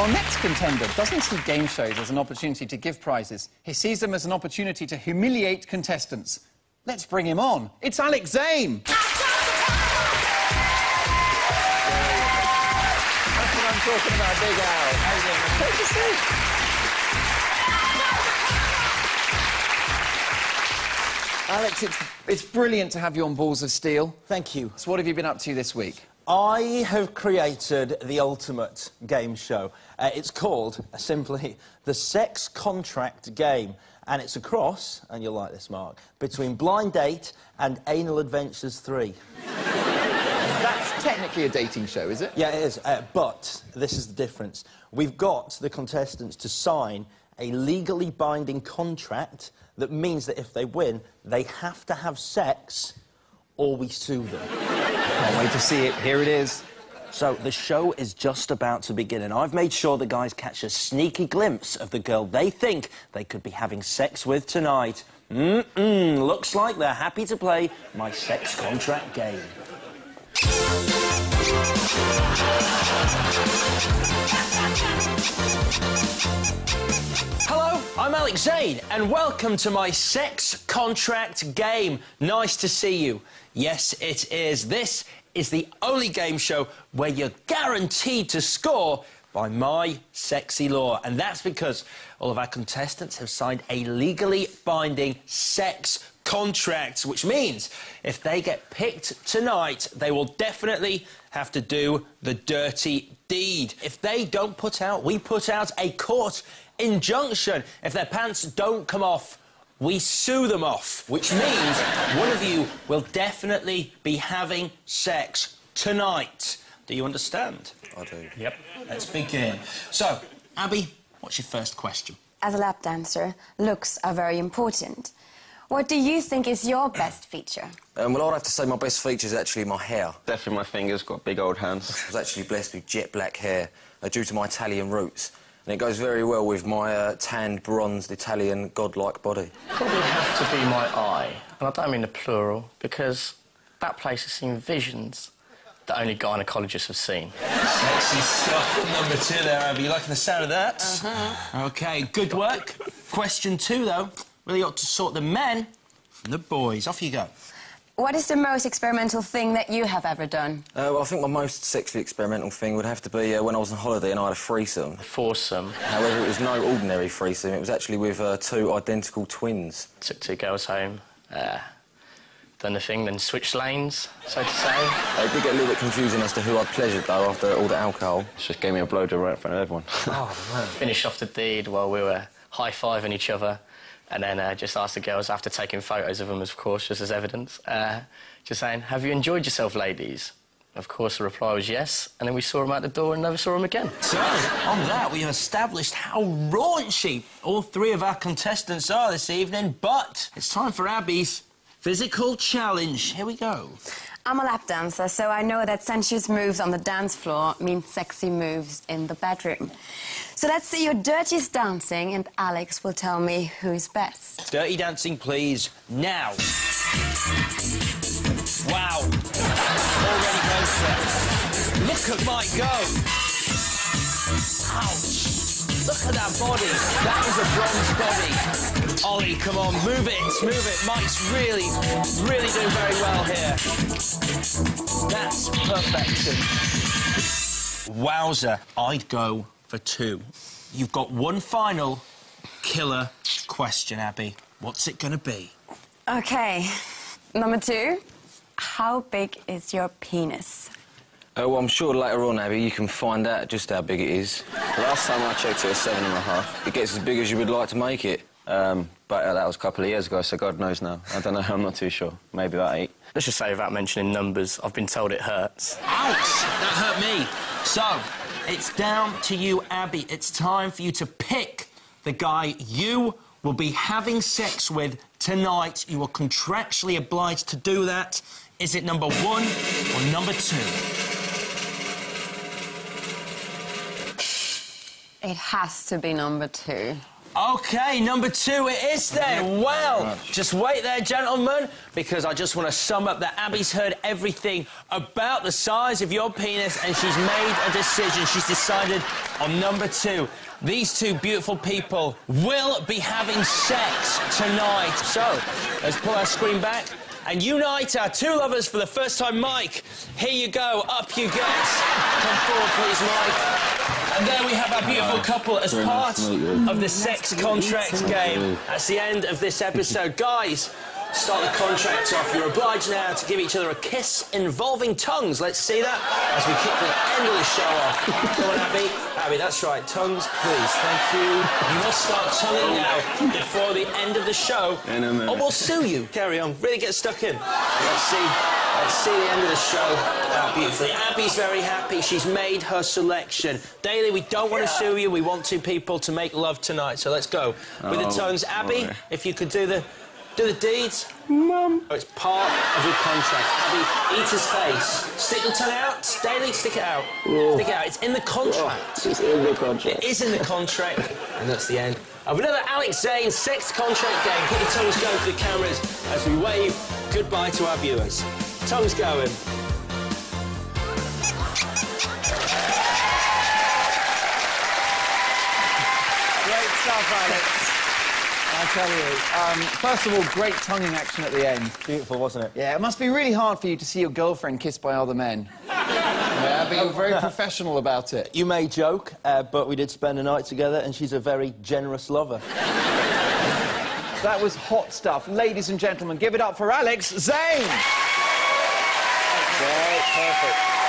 Our next contender doesn't see game shows as an opportunity to give prizes. He sees them as an opportunity to humiliate contestants. Let's bring him on. It's Alex Zane. That's what I'm talking about, Big Al. How you doing? Great to see. Alex, it's, it's brilliant to have you on Balls of Steel. Thank you. So what have you been up to this week? I have created the ultimate game show. Uh, it's called, uh, simply, the Sex Contract Game. And it's a cross, and you'll like this, Mark, between Blind Date and Anal Adventures 3. That's technically a dating show, is it? Yeah, it is. Uh, but this is the difference. We've got the contestants to sign a legally binding contract that means that if they win, they have to have sex or we sue them. Can't wait to see it. Here it is. So the show is just about to begin, and I've made sure the guys catch a sneaky glimpse of the girl they think they could be having sex with tonight. Mm-mm, looks like they're happy to play my sex contract game. Hello, I'm Alex Zane, and welcome to my sex contract game. Nice to see you. Yes, it is. This is the only game show where you're guaranteed to score by my sexy law. And that's because all of our contestants have signed a legally binding sex contract, which means if they get picked tonight, they will definitely have to do the dirty deed. If they don't put out, we put out a court injunction. If their pants don't come off, we sue them off, which means one of you will definitely be having sex tonight. Do you understand? I do. Yep. Let's begin. So, Abby, what's your first question? As a lap dancer, looks are very important. What do you think is your best feature? Um, well, I'd have to say my best feature is actually my hair. Definitely my fingers, got big old hands. I was actually blessed with jet black hair uh, due to my Italian roots. And it goes very well with my uh, tanned, bronzed Italian godlike body. Probably have to be my eye. And I don't mean the plural, because that place has seen visions that only gynecologists have seen. Sexy stuff. Number two there, Abby. You liking the sound of that? Uh-huh. OK, good work. Question two, though. Really ought to sort the men from the boys. Off you go. What is the most experimental thing that you have ever done? Uh, well, I think my most sexually experimental thing would have to be uh, when I was on holiday and I had a threesome. Foursome. However, it was no ordinary threesome. It was actually with uh, two identical twins. Took two girls home. Uh, done the thing, then switched lanes, so to say. It did get a little bit confusing as to who I'd pleasured, though, after all the alcohol. Just gave me a blowjob right in front of everyone. oh, man. Finished off the deed while we were high-fiving each other. And then uh, just asked the girls, after taking photos of them, of course, just as evidence, uh, just saying, have you enjoyed yourself, ladies? Of course, the reply was yes, and then we saw them out the door and never saw them again. So, on that, we have established how raunchy all three of our contestants are this evening, but it's time for Abby's physical challenge. Here we go. I'm a lap dancer, so I know that sensuous moves on the dance floor mean sexy moves in the bedroom. So let's see your dirtiest dancing, and Alex will tell me who's best. Dirty dancing, please, now. Wow. Already. Look at my go. Ouch. Look at that body. That is a bronze body. Ollie, come on, move it, move it. Mike's really, really doing very well here. That's perfection. Wowzer, I'd go for two. You've got one final killer question, Abby. What's it going to be? Okay. Number two. How big is your penis? Uh, well, I'm sure later on, Abby, you can find out just how big it is. Last time I checked, it was seven and a half. It gets as big as you would like to make it. Um, but uh, that was a couple of years ago, so God knows now. I don't know, I'm not too sure. Maybe about eight. Let's just say, without mentioning numbers, I've been told it hurts. Ouch! That hurt me. So, it's down to you, Abby. It's time for you to pick the guy you will be having sex with tonight. You are contractually obliged to do that. Is it number one or number two? It has to be number two. Okay, number two it is then. Well, just wait there, gentlemen, because I just want to sum up that Abby's heard everything about the size of your penis and she's made a decision. She's decided on number two. These two beautiful people will be having sex tonight. So, let's pull our screen back and unite our two lovers for the first time. Mike, here you go. Up you get. Come forward, please, Mike. And there we have our beautiful couple as part nice to meet you. of the sex contract game. That's the end of this episode. Guys, start the contract off. You're obliged now to give each other a kiss involving tongues. Let's see that as we kick the end of the show off. Come on, Abby. Abby, that's right. Tongues, please. Thank you. You must start tonguing now before the end of the show. In a minute. Or we'll sue you. Carry on. Really get stuck in. Let's see. Let's see the end of the show out beautifully. Abby's very happy. She's made her selection. Daily, we don't want to sue you. We want two people to make love tonight. So let's go with the Oh, tongues. Abby, if you could do the do the deeds. Mum. Oh, it's part of your contract. Abby, eat his face. Stick the tongue out. Daily, stick it out. Oh. Stick it out. It's in the contract. Oh, it's in the contract. It is in the contract, and that's the end of another Alex Zane sex contract game. Put your tongues going for the cameras as we wave goodbye to our viewers. Tongues going. Great stuff, Alex. Tell you. Um, first of all, great tonguing action at the end. Beautiful, wasn't it? Yeah, it must be really hard for you to see your girlfriend kissed by other men. yeah, but you're very professional about it. You may joke, uh, but we did spend a night together, and she's a very generous lover. That was hot stuff. Ladies and gentlemen, give it up for Alex Zane. Right, perfect.